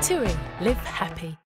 Touring Live Happy.